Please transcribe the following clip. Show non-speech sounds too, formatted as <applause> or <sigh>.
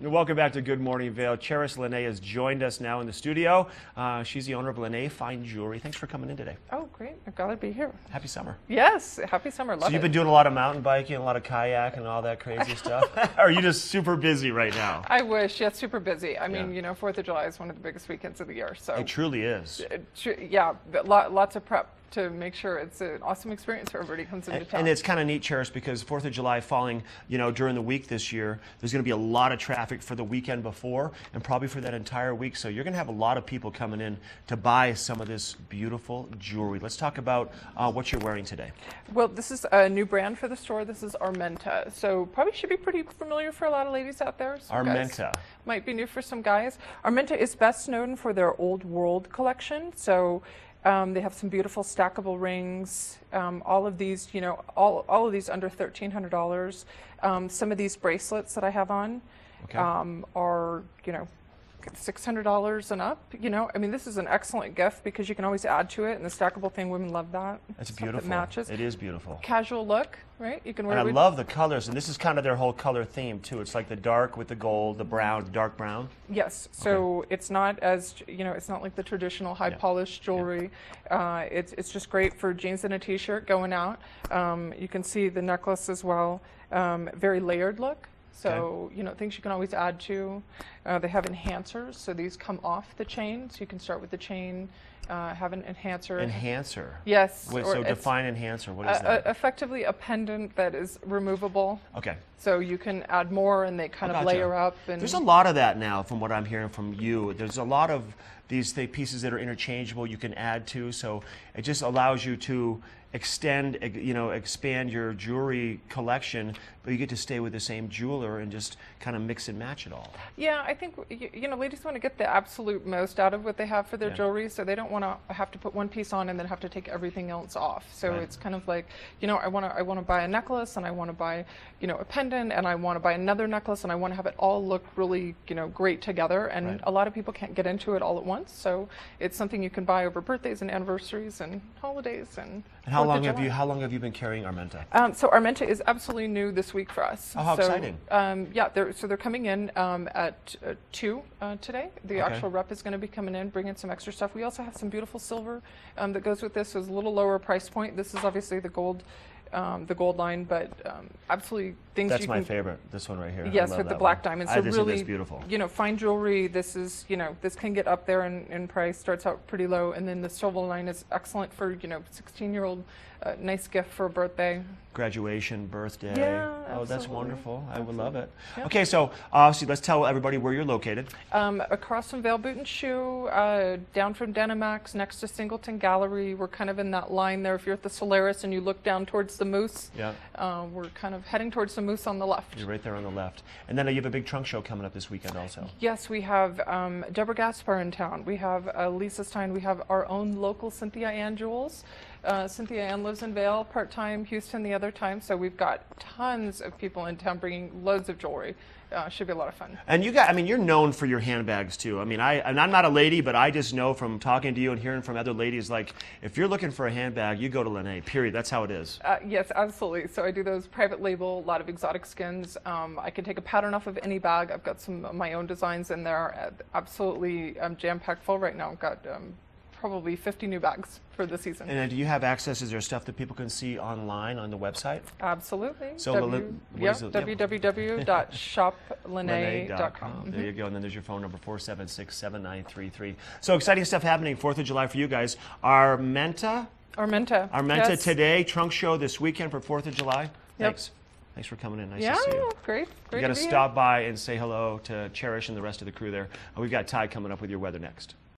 Welcome back to Good Morning Vail. Cherish LaNae has joined us now in the studio. Uh, she's the owner of LaNae Fine Jewelry. Thanks for coming in today. Oh, great. I'm glad to be here. Happy summer. Yes, happy summer. Love so you've it. been doing a lot of mountain biking, a lot of kayak, and all that crazy <laughs> stuff. or <laughs> are you just super busy right now? I wish. Yeah, super busy. I mean, Yeah. you know, Fourth of July is one of the biggest weekends of the year. So, It truly is. it tr- yeah, lots of prep to make sure it's an awesome experience for everybody who comes into And, town. and it's kind of neat, Cherish, because Fourth of July falling, you know, during the week this year, there's going to be a lot of traffic for the weekend before, and probably for that entire week. So you're going to have a lot of people coming in to buy some of this beautiful jewelry. Let's talk about uh, what you're wearing today. Well, this is a new brand for the store. This is Armenta. So probably should be pretty familiar for a lot of ladies out there. Some Armenta. Might be new for some guys. Armenta is best known for their Old World collection. So um, they have some beautiful stackable rings. Um, all of these, you know, all, all of these under $1,300. Um, some of these bracelets that I have on Okay. um, are, you know, $600 and up. You know, I mean, this is an excellent gift because you can always add to it. And the stackable thing, women love that. It's Stuff beautiful. That matches It is beautiful. casual look, right? You can wear And I it love the colors, and this is kind of their whole color theme too. It's like the dark with the gold, the brown, dark brown. yes. So it's not as you know, it's not like the traditional high Yeah. polished jewelry. Uh, it's it's just great for jeans and a t-shirt going out. Um, you can see the necklace as well. Um, very layered look. So you know things you can always add to. Uh, they have enhancers, so these come off the chain. So you can start with the chain, uh, have an enhancer. Enhancer. yes. Wait, so define enhancer. What is uh, that? effectively a pendant that is removable. okay. So you can add more, and they kind of layer up. And There's a lot of that now, from what I'm hearing from you. There's a lot of these th- pieces that are interchangeable. You can add to, so it just allows you to extend, you know, expand your jewelry collection, but you get to stay with the same jeweler and just kind of mix and match it all. Yeah, I think you know ladies want to get the absolute most out of what they have for their Yeah. jewelry, so they don't want to have to put one piece on and then have to take everything else off. So Right. it's kind of like you know I want to I want to buy a necklace and I want to buy you know a pendant and I want to buy another necklace and I want to have it all look really you know great together. And Right. a lot of people can't get into it all at once, so it's something you can buy over birthdays and anniversaries and holidays and. And how long have you how long have you been carrying Armenta? Um, so Armenta is absolutely new this week for us. Oh, how so, exciting. Um, yeah, they're, so they're coming in um, at uh, 2 uh, today. The Okay. actual rep is going to be coming in, bringing some extra stuff. We also have some beautiful silver um, that goes with this. So it's a little lower price point. This is obviously the gold. Um, the gold line, but um, absolutely things That's you my can favorite. This one right here. Yes, with the black one. diamonds. I So just think really, that's beautiful. you know, fine jewelry. This is, you know, this can get up there in, in price. Starts out pretty low, and then the silver line is excellent for, you know, 16-year-old, uh, nice gift for a birthday. Graduation, birthday. Yeah, oh, that's absolutely. wonderful. I would love it. Okay, so obviously, let's tell everybody where you're located. Um, across from Vail Boot and Shoe, uh, down from Denimax, next to Singleton Gallery. We're kind of in that line there. If you're at the Solaris and you look down towards the Moose, Yeah. uh, we're kind of heading towards the Moose on the left. You're right there on the left. And then you have a big trunk show coming up this weekend also. Yes, we have um, Deborah Gaspar in town. We have uh, Lisa Stein. We have our own local Cynthia Ann Jewels. Uh, Cynthia Ann lives in Vail part time, Houston the other time. So we've got tons of people in town bringing loads of jewelry. Uh, should be a lot of fun. And you got, I mean, you're known for your handbags too. I mean, I, and I'm not a lady, but I just know from talking to you and hearing from other ladies, like, if you're looking for a handbag, you go to LaNae, period. That's how it is. Uh, yes, absolutely. So I do those private label, a lot of exotic skins. Um, I can take a pattern off of any bag. I've got some of my own designs in there. Uh, absolutely um, jam packed full right now. I've got um, probably 50 new bags for the season. And do you have access? Is there stuff that people can see online on the website? absolutely. So w- Lele- what yeah, is? Yep. www.shoplanae.com. There you go. And then there's your phone number, 476-7933. So exciting stuff happening 4th of July for you guys. Armenta, Armenta. Armenta yes. today, trunk show this weekend for 4th of July. Yep. Thanks. Thanks for coming in. Nice Yeah, to see you. great. Great You got to to be here. stop by and say hello to Cherish and the rest of the crew there. Uh, We've got Ty coming up with your weather next.